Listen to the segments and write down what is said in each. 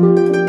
you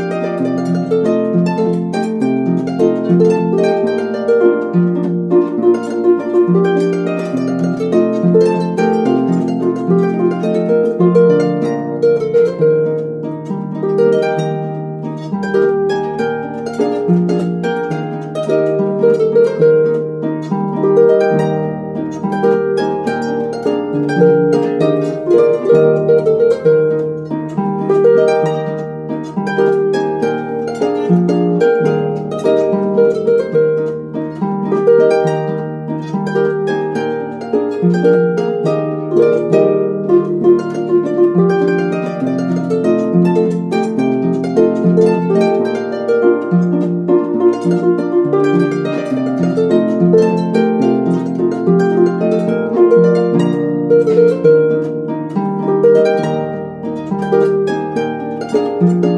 you.